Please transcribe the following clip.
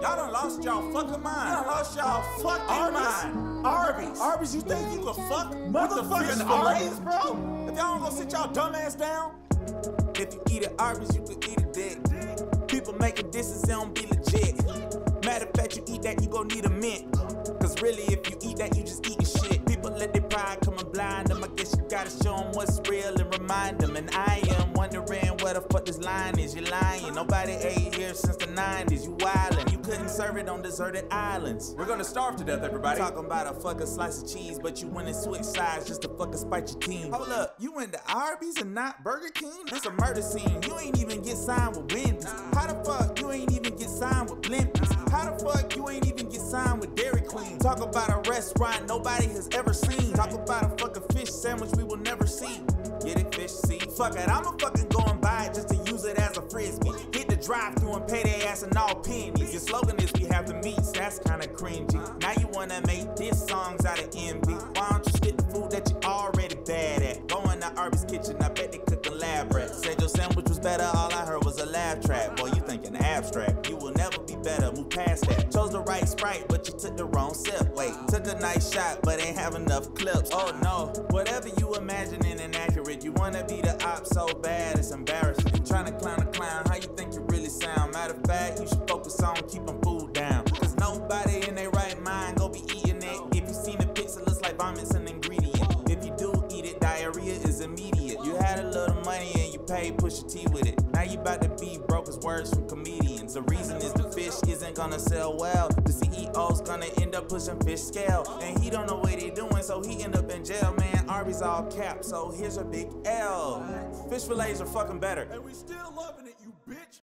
Y'all done lost y'all fucking mind. Y'all lost y'all fucking mind. Arby's. Arby's, you think You can fuck Motherfucking Arby's, bro? If y'all don't go sit y'all dumb ass down, if you eat at Arby's, you can eat a dick. People making disses, they don't be legit. Matter of fact, you eat that, you gon' need a mint. Cause really, if you eat that, you just eating shit. People let their pride come and blind them. I guess you gotta show them what's real and remind them. And I am wondering where the fuck this line is. You're lying. Nobody ate here since the 90s. You wildin'. You couldn't serve it on deserted islands. We're gonna starve to death, everybody. Talking about a fucking slice of cheese, but you went and switch sides just to fucking spite your team. Hold up, you went to Arby's and not Burger King? It's a murder scene. You ain't even get signed with Wendy's. How the fuck you ain't even get signed with Blimpies? How the fuck you ain't even get signed with Dairy Queen? Talk about a restaurant nobody has ever seen. Talk about a fucking fish sandwich we will never see. Get it, fish, see? Fuck it, I'ma fucking go and pay their ass and all pennies. Your slogan is we have the meats, that's kinda cringy. Now you wanna make diss songs out of envy. Why don't you stick the food that you already bad at? Going to Arby's kitchen, I bet they cooking lab rats. Said your sandwich was better, all I heard was a laugh track. Boy, you thinking abstract. You will never be better, move past that. Chose the right sprite, but you took the wrong sip. Wait, took a nice shot, but ain't have enough clips. Oh no, whatever you imagining inaccurate. You wanna be the op so bad, paid Pusha T with it. Now you about to be broke as words from comedians. The reason is the fish isn't gonna sell well. The CEO's gonna end up pushing fish scale. And he don't know what he doing, so he end up in jail, man. Arby's all capped, so here's a big L. Fish fillets are fucking better. And we still loving it, you bitch.